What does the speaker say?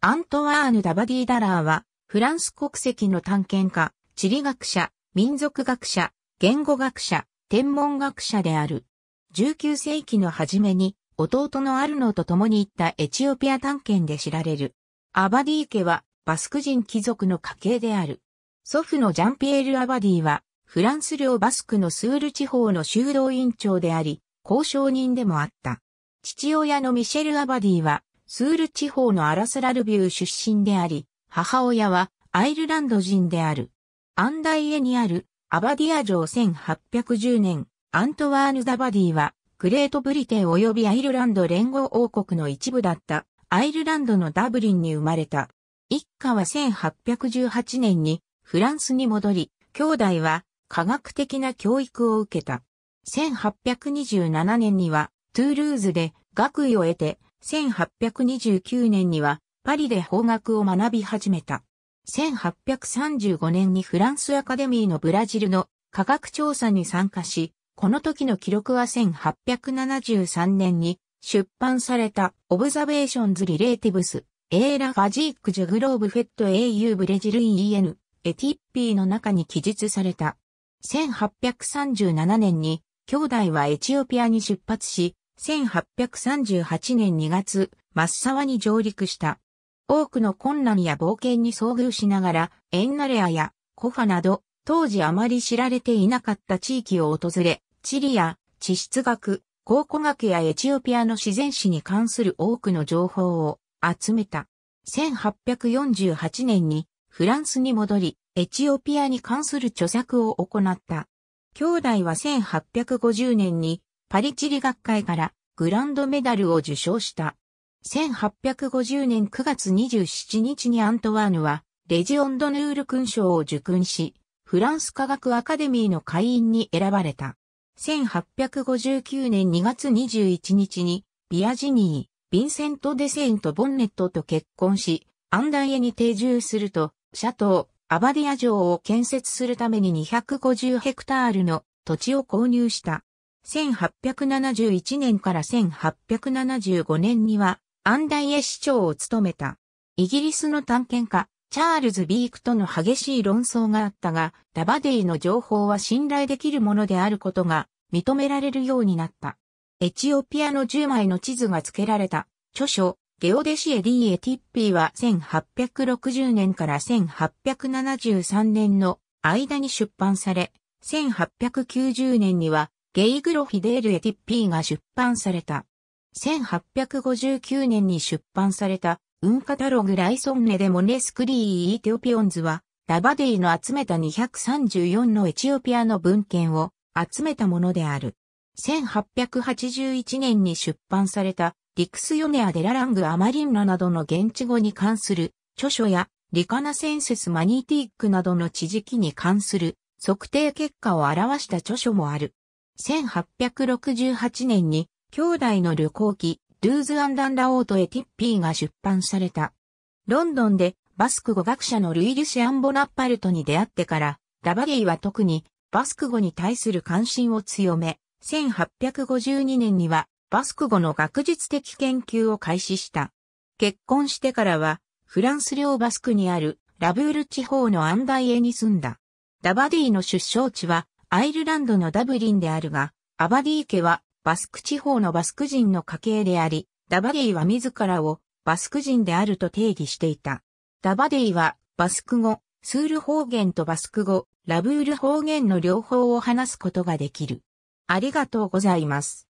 アントワーヌ・ダバディ・ダラーは、フランス国籍の探検家、地理学者、民族学者、言語学者、天文学者である。19世紀の初めに、弟のアルノと共に行ったエチオピア探検で知られる。アバディ家は、バスク人貴族の家系である。祖父のジャンピエール・アバディは、フランス領バスクのスール地方の修道院長であり、交渉人でもあった。父親のミシェル・アバディは、スール地方のアラスラルビュー出身であり、母親はアイルランド人である。アンダイエにあるアバディア城1810年、アントワーヌ・ダバディは、グレートブリテン及びアイルランド連合王国の一部だったアイルランドのダブリンに生まれた。一家は1818年にフランスに戻り、兄弟は科学的な教育を受けた。1827年にはトゥールーズで学位を得て1829年にはパリで法学を学び始めた。1835年にフランスアカデミーのブラジルの科学調査に参加し、この時の記録は1873年に出版されたオブザベーションズ・リレーティブス、エーラ・ファジーク・ジュグローブ・フェット・ AU ブレジル・イン・ EN、エティッピーの中に記述された。1837年に兄弟はエチオピアに出発し、1838年2月、マッサワに上陸した。多くの困難や冒険に遭遇しながら、エンナレアやコファなど、当時あまり知られていなかった地域を訪れ、地理や地質学、考古学やエチオピアの自然史に関する多くの情報を集めた。1848年にフランスに戻り、エチオピアに関する著作を行った。兄弟は1850年にパリ地理学会からグランドメダルを受賞した。1850年9月27日にアントワーヌは、レジオンドヌール勲章を受勲し、フランス科学アカデミーの会員に選ばれた。1859年2月21日に、ビアジニー、ヴィンセント・デセイント・ボンネットと結婚し、アンダイエに定住すると、シャトー、アバディア城を建設するために250ヘクタールの土地を購入した。1871年から1875年には、アンダイエ市長を務めた。イギリスの探検家、チャールズ・ビークとの激しい論争があったが、ダバデイの情報は信頼できるものであることが認められるようになった。エチオピアの10枚の地図が付けられた著書、 Géodésie d'Éthiopie は1860年から1873年の間に出版され、1890年には Géographie de l'Éthiopie が出版された。1859年に出版された、 Un catalogue raisonné de manuscrits éthiopiens は、ダバデイの集めた234のエチオピアの文献を集めたものである。1881年に出版された、 Dictionnaire de la langue amarinna などの現地語に関する著書や、 Reconnaissances magnétiques などの地磁気に関する測定結果を表した著書もある。1868年に兄弟の旅行記、 Douze ans dans la Haute-Éthiopie が出版された。ロンドンでバスク語学者のルイ・ルシアン・ボナッパルトに出会ってから、ダバデイは特にバスク語に対する関心を強め、1852年にはバスク語の学術的研究を開始した。結婚してからは、フランス領バスクにあるラブール地方のアンダイエに住んだ。ダバディの出生地はアイルランドのダブリンであるが、アバディー家はバスク地方のバスク人の家系であり、ダバディーは自らをバスク人であると定義していた。ダバディーはバスク語、スール方言とバスク語、ラブール方言の両方を話すことができる。ありがとうございます。